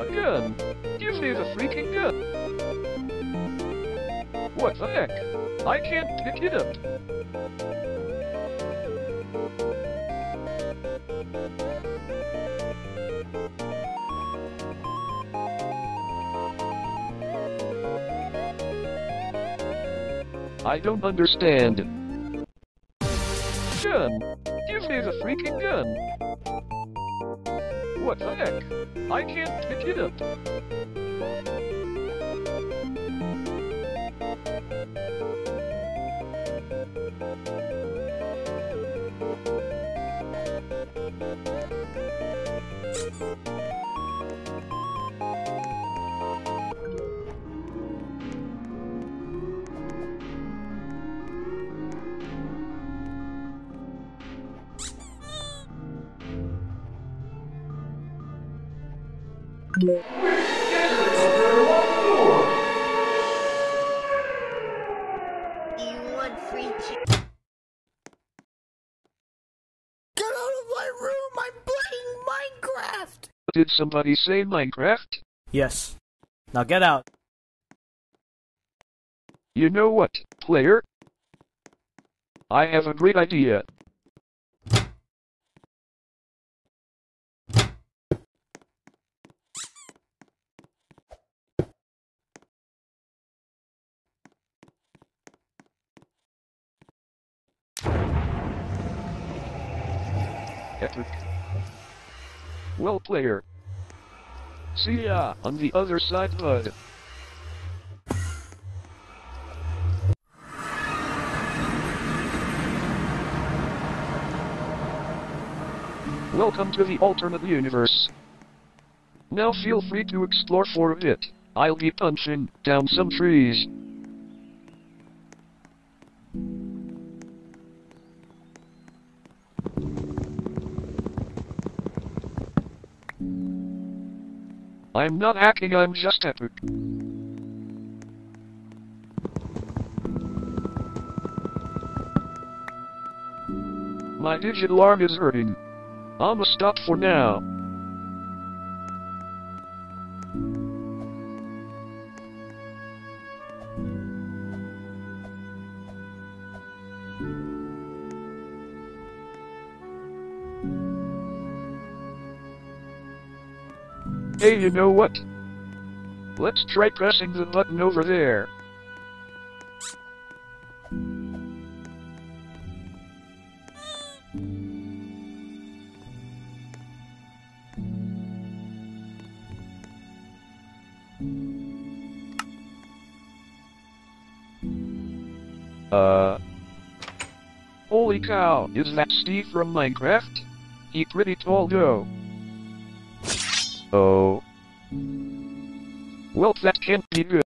A gun? Give me the freaking gun! What the heck? I can't pick it up. I don't understand. Gun! Give me the freaking gun! What the heck? I can't pick it Did somebody say Minecraft? Yes. Now get out. You know what, player? I have a great idea. Well, player. See ya on the other side, bud. Welcome to the alternate universe. Now feel free to explore for a bit. I'll be punching down some trees. I'm not hacking, I'm just epic. My digital arm is hurting. I'ma stop for now. Hey, you know what? Let's try pressing the button over there. Uh. Holy cow, is that Steve from Minecraft? He pretty tall though. Oh. Well, that can't be good.